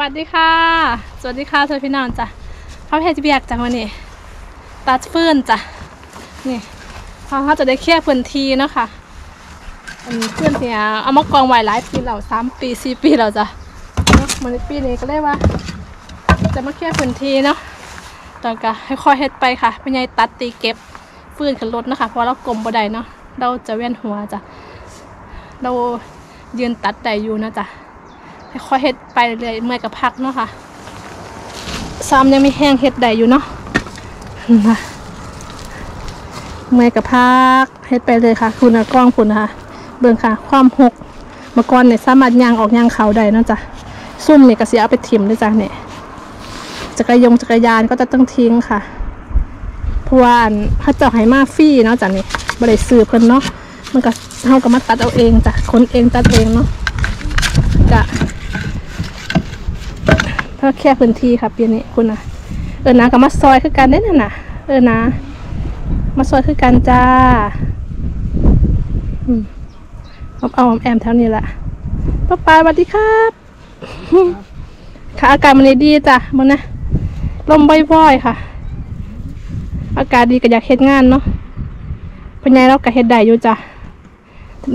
วัสดีค่ะ สวัสดีค่ะสวัสดีพี่น้องจ้ะพ่อเพชรเบียกจ้ะวันนี้ตัดฟืนจ้ะนี่พอเขาจะได้เคลียร์พื้นที่เนาะค่ะอันพื้นที่อะเอามากองไว้หลายปีแล้วสามปีสี่ปีแล้วจ้ะเนาะมันปีนี้ก็เลยว่า จะมาเคลียร์พื้นที่เนาะต่อก็ให้คอยเฮ็ดไปค่ะไม่ใหญ่ตัดตีเก็บฟืนขึ้นรถนะคะเพราะเรากลมบ่ได้เนาะเราจะเวียนหัวจ้ะเรายืนตัดได้อยู่นะจ้ะ ค่อยเฮ็ดไปเรื่อยเมื่อยกับพักเนาะค่ะซ้ำยังไม่แห้งเฮ็ดได้อยู่เนาะนะเมื่อยกับพักเฮ็ดไปเลยค่ะ คุณกล้องคุณนะคะเบิ่งค่ะ ความหกมื่อก่อนเนี่ยสามารถย่างออกย่างเขาได้เนาะจ้ะซุ่มเนี่ยก็เสียเอาไปถิ่มด้วยจ้ะเนี่ยจักรยงจักรยานก็จะต้องทิ้งค่ะเพราะว่าถ้าเจ้าให้มาฟรีเนาะจ้ะนี่บ่ได้ซื้อเพิ่นเนาะมันก็เฮาก็มาตัดเอาเองจ้ะคนเองตัดเองเนาะกะ เพื่อแค่พื้นที่ค่ะปีนี้คุณนะเออนะกับมาซอยคือกันได้น่ะนะเออนะ มาซอยคือกันจ้าอืมเอาอาแอมแถวนี้แหละป้าปายสวัสดีครับค่ะอากาศมันดีจ้ะมันนะลมบ่อยๆค่ะ อากาศดีก็อยากเฮ็ดงานเนาะเป็นไงเราก็เฮ็ดได้อยู่จ้ะ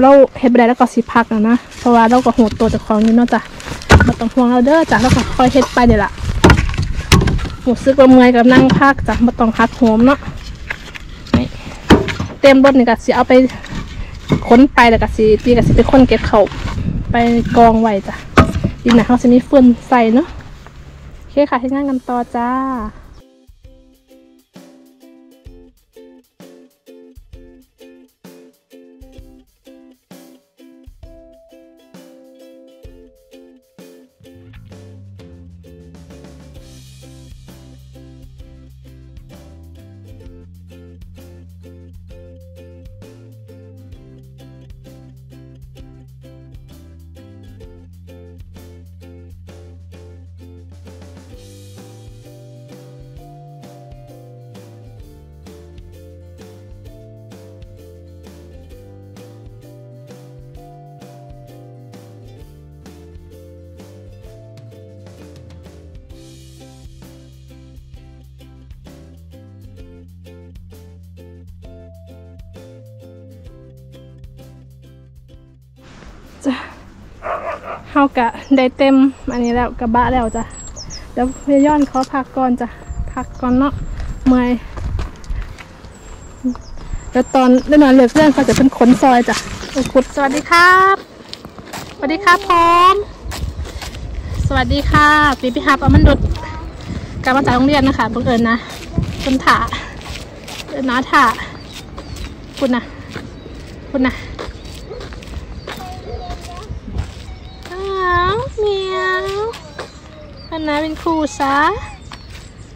เราเฮ็ดไปได้แล้วก็สิพักนะนะเพราะว่าเราก็โหดตัวจากของนี่เนาะจ้ะ มาต้องห่วงเราเด้อจ้ะเราก็ค่อยเฮ็ดไปเดี๋ยวละหมูซึกระเมยกับนั่งพักจ้ะมาต้องพักโหมเนาะนี่เต็มรถนี่ก็สิเอาไปขนไปแล้วก็สิตีก็สิไปค้นเก็บเขาไปกองไว้จ้ะดินนะเขาจะมีฟืนใส่เนาะโอเคค่ะให้งานกันต่อจ้า จ้ะเฮากะได้เต็มอันนี้แล้วกระบะแล้วจ้ะเดี๋ยวพยย้อนเขอพักก่อนจ้ะพักก่อนเนาะเมื่อยแล้วตอนได้นอนเลือกเพื่อนก็จะเป็นขนซอยจ้ะโอ้ขุดสวัสดีครับสวัสดีครับพร้อม สวัสดีค่ะปีพิฮับอามันดุดกลับมาจากโรงเรียนนะคะบังเอิญนะคุณถาเอิญนะถาคุณนะคุณนะ พันนาเป็นครูซะ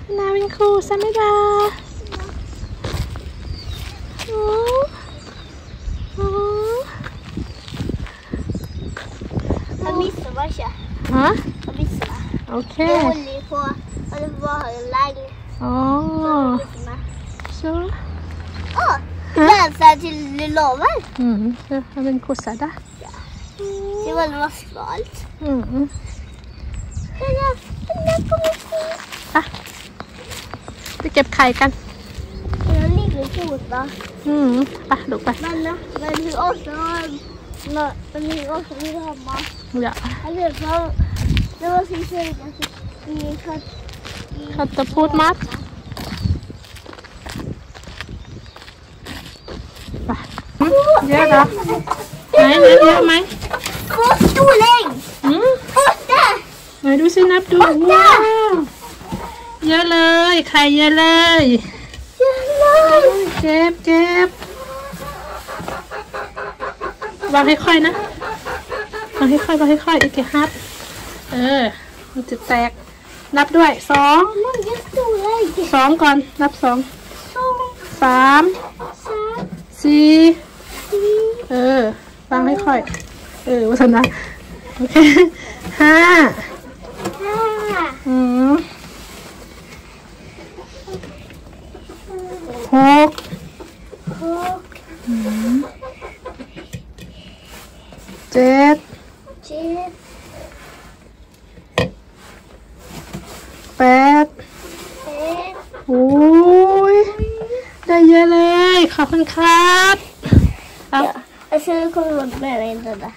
พันนาเป็นครูซะไม่ดาโอ้โอ้ Jag missade Marsha. ฮะ Jag missade. โอเค Jag håller ju på och det var en lägenhet. อ๋อ Åh, ชัว oh, gränsen till Loven. อืมเออเป็นครูซะดะ Det var något svalt. อืมอืม Men jag, men jag kommer se. ไปเก็บไข่กันแล้วรีบไปจูดปะอืมไปลูกไปมันนะมันมีโอ้ซอนมันมีโอ้ซอนที่ทำมาเย่าอันนี้เขาเรียกว่าซีซีกันมีเขาเขาจะพูดมัดไปเยอะเหรอไหนไหนเยอะไหมโคตรตู้เล่ง นดูสินับดูว้าวเยอะเลยไข่เยอะเลย Jävlar! เก็บเก็บวางให้ค่อยนะวางให้ค่อยวางให้ค่อยอีกแค่ฮัทเออมันจะแตกนับด้วยสอง Många storlägg! สองก่อนนับสอง Så, สาม så, สี่ tre, เออวางให้ค่อย เออวัฒนะโอเคห้า หกเจ็ดแปดโอ้ยได้เยอะเลยขอบคุณครับเอา เอาซื้อคนรถแบบนี้ตัะ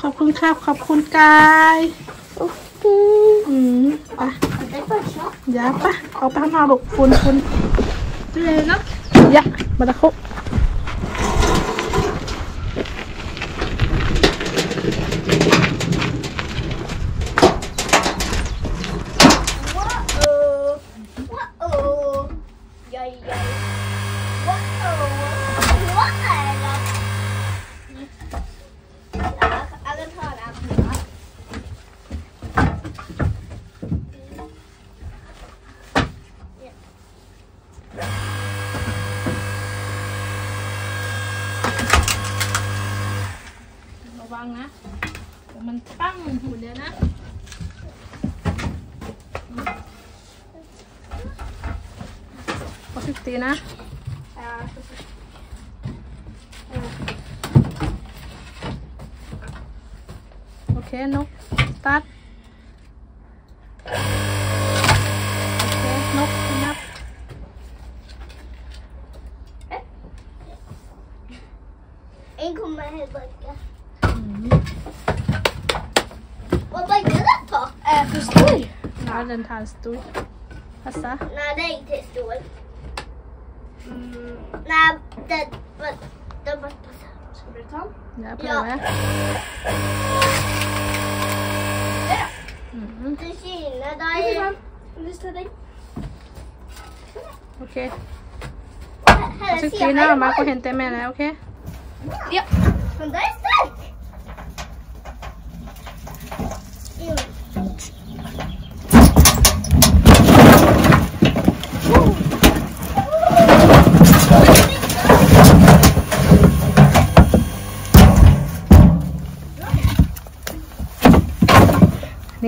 ขอบคุณครับ ขอบคุณกาย อืมไปะอย่าปะเอาไปข้างนอกลูกฝุ่นฝุ่น Du är nog. อย่ามาตะคุบ วังนะมันปั้งหุ่นเดียวนะพอสิบตีนะ โอเคนกตัด den tar en stol. Passa? Nej, det är inte stor. Mm. Nej, var, den var du ta den? Ja. Där! Mm. Den kyler deg. Lyst til den. Ok. Så Trine, mamma, gå og hente med deg, ok? Ja. Men der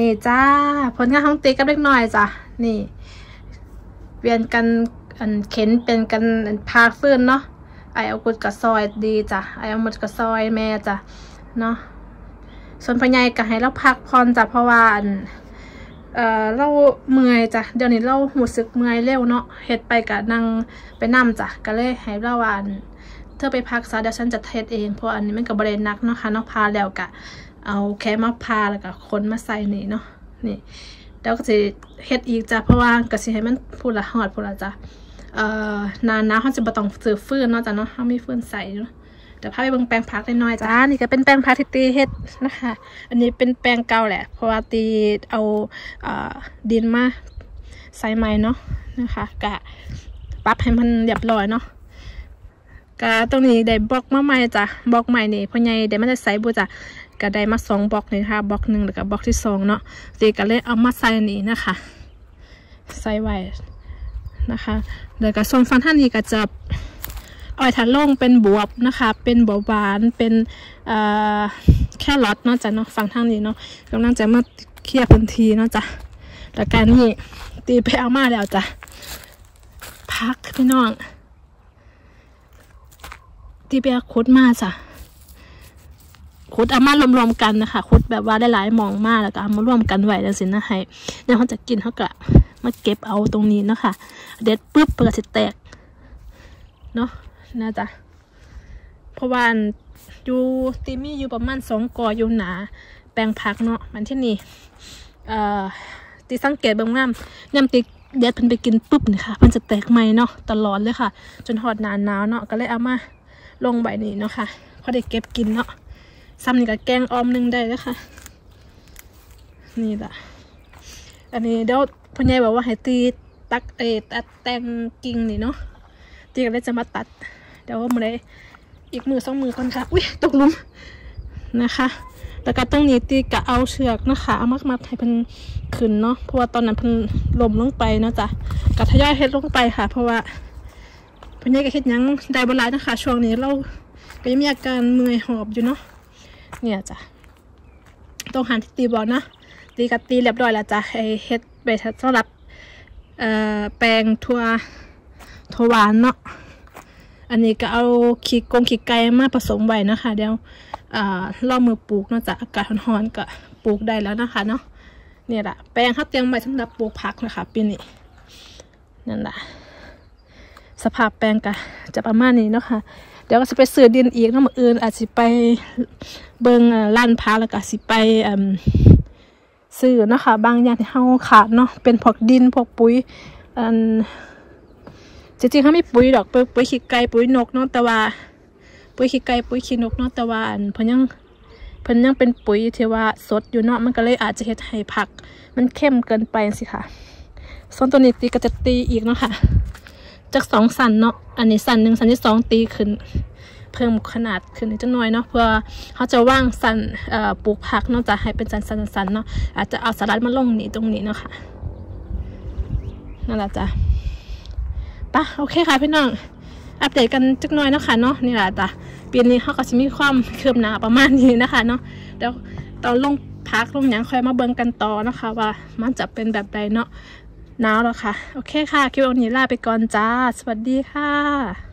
นี่จ้า ผลงานของติ๊กกับเล็กน้อยจ้ะ นี่เปลี่ยนกันอันเข็นเป็นกันอันพากฟื้นเนาะไอเอากุดกับซอยดีจ้ะไอเอาหมดกับซอยแม่จ้ะเนาะส่วนพ่อใหญ่ก็ให้เราพักผ่อนจ้ะเพราะว่าอันเออเราเมื่อยจ้ะเดี๋ยวนี้เราหูสึกเมื่อยเร็วเนาะเฮ็ดไปกับนั่งไปนั่มจ้ะก็เลยให้เราว่าอันเธอไปพักซะเดี๋ยวฉันจะเทสเองเพราะอันนี้มันก็บริเวณนักเนาะค่ะเนาะพาแล้วกะ เอาแค่มาพาแล้วก็คนมาใส่นี่เนาะนี่เดี๋ยวก็จะเฮ็ดอีกจ้ะเพราะว่าก็สิให้มันพูดละหอดพูดละจ้ะเอ่อนานนะเขาจะบ่ต้องซื้อฟืนเนาะจ้ะเนาะเขามีฟืนใส่เนาะแต่พาไปเบิ่งแปลงพักได้น้อยจ้ะนี่ก็เป็นแปลงพักที่ตีเฮ็ดนะคะ อันนี้เป็นแปลงเก่าแหละ เพราะว่าตีเอาเอดินมาใส่ใหม่เนาะนะคะกะปรับให้มันเรียบร้อยเนาะก็ตรงนี้ได้บล็อกมาใหม่จ้ะบล็อกใหม่นี่พ่อใหญ่ได้มาได้ใส่บุจ้ะ ก็ได้มาสองบล็อกนี่ค่ะบล็อกหนึ่งแล้วก็บล็อกที่สองเนาะตีก็เลยเอามาใส่นี่นะคะใส่ไว้นะคะแล้วก็ส่วนฟันท่านนี้ก็จะอาไว้ทันลงเป็นบวบนะคะ เป็นบวบานเป็นแค่รอทเนาะจ้ะเนาะฟังทางนี้เนาะกำลังจะมาเคลียร์พื้นที่เนาะจ้ะแล้วการนี่ตีไปเอามาแล้วจ้ะพักพี่น้องที่ไปเอาคุดมาจ้ะ คุดเอามารวมๆกันนะคะคุดแบบว่าได้หลายมองมากแล้วก็เอามารวมกันไว้จังสินะให้เดี๋ยวเขาจะกินเขาก็มาเก็บเอาตรงนี้เนาะคะเด็ดปุ๊บเปลือกจะแตกเนาะนะจ๊ะเพราะว่าอยู่ตีมี่อยู่ประมาณสองกออยู่หนา แปลงพักเนาะมันที่นี่เอ่อตีสังเกตบางงามย่ำตีเด็ดเพิ่นไปกินปุ๊บนี่ค่ะมันจะแตกใหม่เนาะตลอดเลยค่ะ จนหอดนาหนาวเนาะก็เลยเอามาลงใบนี้เนาะค่ะพอได้เก็บกินเนาะ ซ้ำนี่ก็แกงออมหนึ่งได้แล้วค่ะ นี่แหละอันนี้เดี๋ยวพ่อใหญ่บอกว่าให้ตีตักเอตัดแต่งกิ่งนี่เนาะตีก็เลยจะมาตัด เดี๋ยวว่ามือได้อีกมือสองมือก่อนค่ะ อุ้ยตกลุมนะคะ แล้วก็ตรงนี้ตีก็เอาเชือกนะคะ เอามัดมัดให้เพิ่นขึ้นเนาะ เพราะว่าตอนนั้นเพิ่นลมลงไปเนาะจ้ะกัทยอยเฮ็ดลงไปค่ะ เพราะว่าพิ่นยังก็เฮ็ดยังได้บ่หลายนะคะ ช่วงนี้เราก็ยังมีอาการเมื่อยหอบอยู่เนาะ เนี่ยจ้ะต้องหันที่ตีบอลนะตีกับตีเรียบร้อยแล้วจ้ะไอเฮ็ดไปสำหรับเอ่อแปลงทั่วถั่วหวานเนาะอันนี้ก็เอาขี้กงขี้ไก่มาผสมไว้นะคะ เดี๋ยวอ่าล่อมือปลูกเนาะจ้ะอากาศร้อนๆก็ปลูกได้แล้วนะคะเนาะเนี่ยแหละแปลงเขาวเตียมไว้สำหรับปลูกผักนะคะปีนี้นั่นแหละสภาพแปลงก็จะประมาณนี้เนาะค่ะ เดี๋ยวก็จะไปซื้อดินอีกนาะมื้ออื่น อาจจะไปเบิงเอ่อร้านพักแล้วก็สิไปเอิ่มซื้อเนาะค่ะบางอย่างที่เฮาขาดเนาะเป็นพวกดินพวกปุ๋ยอันจริงๆเขาไม่ปุ๋ยดอกปุ๋ยปุ๋ยขี้ไก่ปุ๋ยนกเนาะแต่ว่า ปุ๋ยขี้ไก่ปุ๋ยขี้นกเนาะแต่ว่าเพิ่นยังเพิ่นยังเป็นปุ๋ยที่ว่าสดอยู่เนาะมันก็เลยอาจจะเฮ็ดให้ผัก มันเข้มเกินไปสิค่ะส่วนตัวนี้ตีก็จะตีอีกเนาะค่ะ จากสองสันเนาะอันนี้สันหนึ่งสันที่สองตีขึ้น เพิ่มขนาดขึ้นนิดน่อยเนาะเพื่อเขาจะว่างสันปลูกผักเนอกจากให้เป็นสันสันสันเนาะอาจจะเอาสลัดมาลงนี่ตรงนี้เนาะค่ะนั่นแหละจ้ะปะโอเคค่ะพี่น้องอัปเดตกันจักหน่อยเนาะค่ะเนาะนี่แหละจ้ะปีนี้เขาก็จะมีความคืบหน้าประมาณนี้นะคะเนาะเดี๋ยวตอนลงพักลงยังค่อยมาเบิ่งกันต่อนะคะว่ามันจะเป็นแบบใดเนาะ หนาวแล้วค่ะ โอเคค่ะ คลิปวันนี้ลาไปก่อนจ้า สวัสดีค่ะ